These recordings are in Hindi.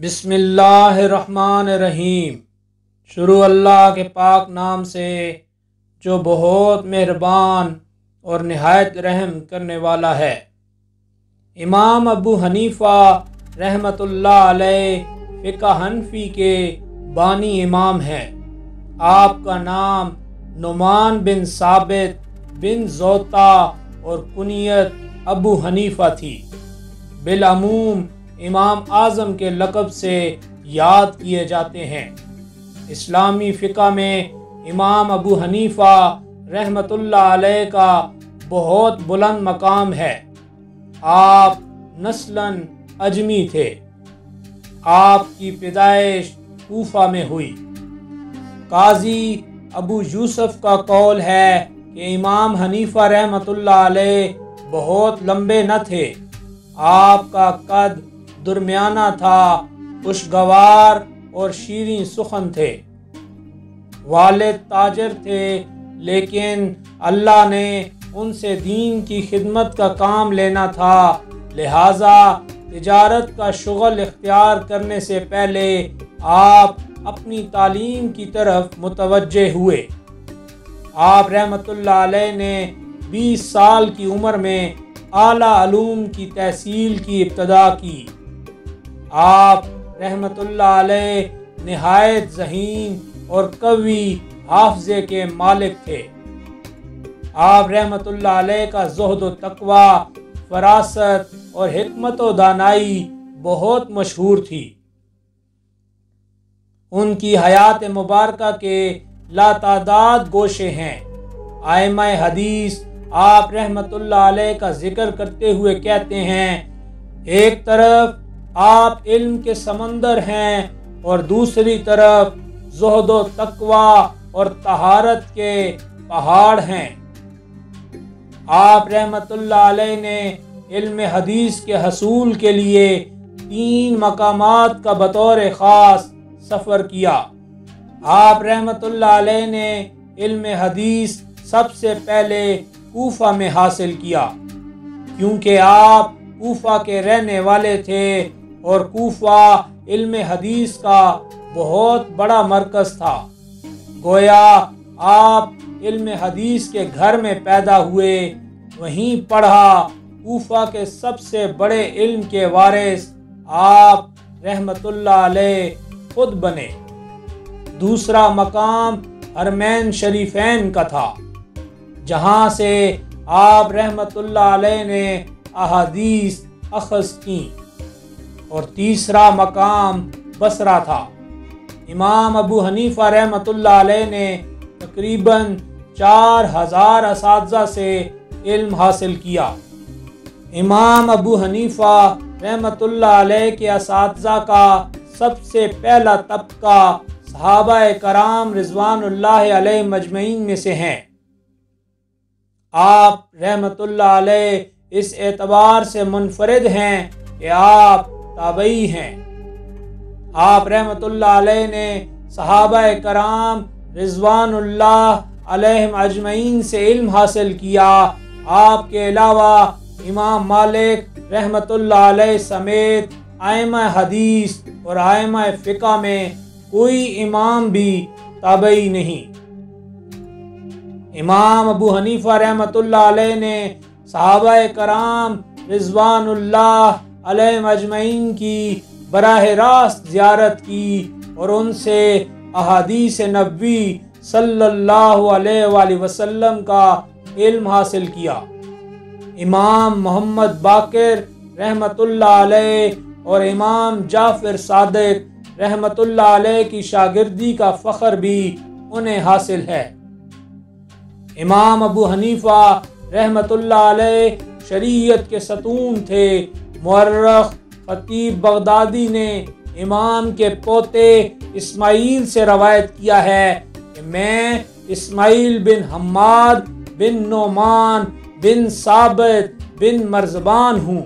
बिस्मिल्लाहिर्रहमानिर्रहीम। शुरू अल्लाह के पाक नाम से, जो बहुत मेहरबान और नहायत रहम करने वाला है। इमाम अबू हनीफ़ा रहमतुल्लाह फ़िका हनफी के बानी इमाम हैं। आपका नाम नुमान बिन साबित बिन जोता और कुनियत अबू हनीफ़ा थी। बिलमूम इमाम आज़म के लकब से याद किए जाते हैं। इस्लामी फ़िका में इमाम अबू हनीफ़ा रहमतुल्लाह अलैह का बहुत बुलंद मकाम है। आप नस्लन अजमी थे। आपकी पैदाइश कूफा में हुई। काजी अबू यूसुफ का कौल है कि इमाम हनीफ़ा रहमतुल्लाह अलैह बहुत लंबे न थे। आपका कद दुरमियाना था, खुशगवार और शीरी सुखन थे। वाले ताजर थे, लेकिन अल्लाह ने उनसे दीन की खिदमत का काम लेना था। लिहाजा तजारत का शुगल इख्तियार करने से पहले आप अपनी तालीम की तरफ़ मुतवजह हुए। आप अलैह ने 20 साल की उम्र में आला अलूम की तहसील की इब्तदा की। आप रहमतुल्लाह अलैह नहायत जहीन और कवि हाफजे के मालिक थे। आप रहमतुल्लाह अलैह का जहद तकवा, फरासत और हमत दानाई बहुत मशहूर थी। उनकी हयात मुबारक के लातादाद गोशे हैं। आयम हदीस आप रहमतुल्लाह का ज़िक्र करते हुए कहते हैं, एक तरफ़ आप इल्म के समंदर हैं और दूसरी तरफ़ जहद तकवा और तहारत के पहाड़ हैं। आप रहमतुल्लाह अलैह ने इल्म हदीस के हसूल के लिए तीन मकामात का बतौर ख़ास सफ़र किया। आप रहमतुल्लाह अलैह ने इल्म हदीस सबसे पहले कूफा में हासिल किया, क्योंकि आप कूफा के रहने वाले थे और कूफा इल्म हदीस का बहुत बड़ा मरकज था। गोया आप इल्म हदीस के घर में पैदा हुए, वहीं पढ़ा कूफा के सबसे बड़े इल्म के वारिस आप रहमतुल्लाह अलैह खुद बने। दूसरा मकाम हरमैन शरीफैन का था, जहाँ से आप रहमतुल्लाह ने अहादीस अखज़ की। और तीसरा मकाम बसरा था। इमाम अबू हनीफ़ा रहमतुल्लाह ने तकरीबन चार हज़ार इस से इल्म हासिल किया। इमाम अबू हनीफ़ा रहमतुल्लाह के इस का सबसे पहला तबका सहाबा कराम रिजवान मजमैन में से हैं। आप रहमतुल्लाह इस एतबार से मुनफरद हैं कि आप ताबई हैं। आप अलैह ने सहाब कराम रिजवान अजमैन से इल्म हासिल किया। आपके अलावा इमाम मालिक अलैह समेत आयम हदीस और आयम फ़िका में कोई इमाम भी ताबई नहीं। इमाम अबू हनीफ़ा अलैह ने सहाबा कराम रिजवान मजमैन की बराह रास्त ज़्यारत की और उनसे अहादीस नबी सल्लल्लाहु अलैहि वसल्लम का इल्म हासिल किया। इमाम मोहम्मद बाकर रहमतुल्लाह और इमाम जाफिर सादिक अलैह की शागिर्दी का फ़ख्र भी उन्हें हासिल है। इमाम अबू हनीफ़ा रहमतुल्लाह शरीयत के सतून थे मर्रख ख़तीब बगदादी ने इमाम के पोते इस्माइल से रवायत किया है कि मैं इस्माइल बिन हम्माद बिन नोमान बिन साबित बिन मरजबान हूँ।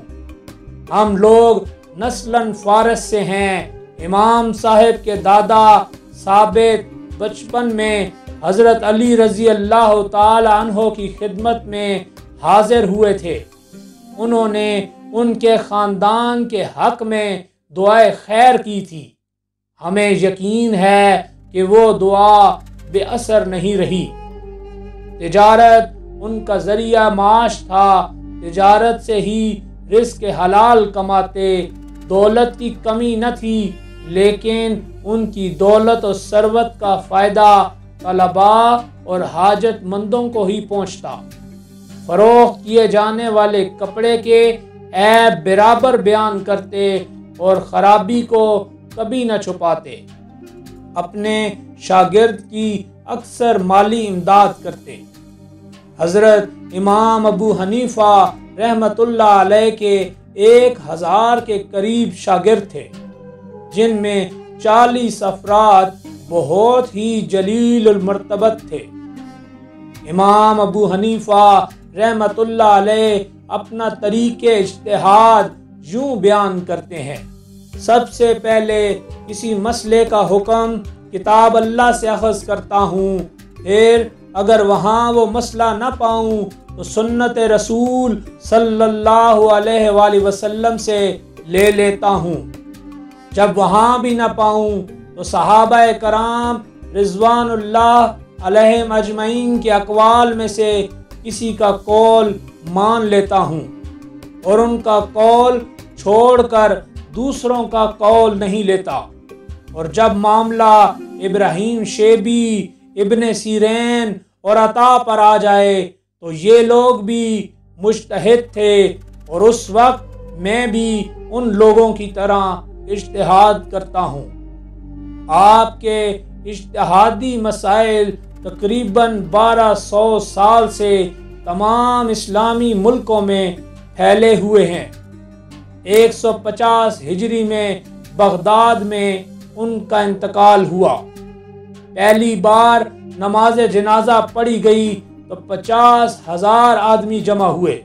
हम लोग नस्लन फारस से हैं। इमाम साहेब के दादा साबित बचपन में हज़रत अली रज़ी अल्लाह तहों की खिदमत में हाजिर हुए थे। उन्होंने उनके ख़ानदान के हक में दुआ खैर की थी। हमें यकीन है कि वो दुआ बेअसर नहीं रही। तिजारत उनका ज़रिया माश था। तिजारत से ही रिस्क हलाल कमाते। दौलत की कमी न थी, लेकिन उनकी दौलत और सरवत का फ़ायदा तलबा और हाजतमंदों को ही पहुँचता। फरोख्त किए जाने वाले कपड़े के ऐब बराबर बयान करते और ख़राबी को कभी न छुपाते। अपने शागिर्द की अक्सर माली इमदाद करते। हज़रत इमाम अबू हनीफ़ा रहमतुल्लाह अलैह के एक हज़ार के करीब शागिर्द थे, जिनमें चालीस अफराद बहुत ही जलील मरतबत थे। इमाम अबू हनीफा रहमतुल्लाह अलैह अपना तरीके, इश्तहाद यूँ बयान करते हैं। सबसे पहले किसी मसले का हुक्म किताब अल्लाह से अखज़ करता हूँ। फिर अगर वहाँ वो मसला ना पाऊँ तो सुन्नत रसूल सल्लल्लाहु अलैहि वसल्लम से ले लेता हूँ। जब वहाँ भी ना पाऊँ तो सहाबा कराम रिजवानुल्लाह अजमैन के अकवाल में से किसी का कौल मान लेता हूँ और उनका कौल छोड़कर दूसरों का कौल नहीं लेता। और जब मामला इब्राहिम, शेबी, इबन सीरेन और अता पर आ जाए तो ये लोग भी मुश्तहिद थे और उस वक्त मैं भी उन लोगों की तरह इश्तहाद करता हूँ। आपके इश्तहादी मसाइल तकरीबन 1200 साल से तमाम इस्लामी मुल्कों में फैले हुए हैं। 150 हिजरी में बगदाद में उनका इंतकाल हुआ। पहली बार नमाज़ जनाजा पढ़ी गई तो पचास हज़ार आदमी जमा हुए।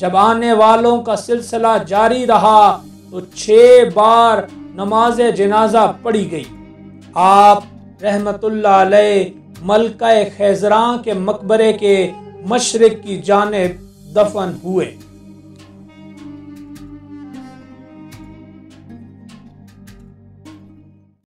जब आने वालों का सिलसिला जारी रहा तो छह बार नमाज़ जनाजा पढ़ी गई। आप रहमतुल्लाह मलका खैजरा के मकबरे के मशरक की जानब दफन हुए।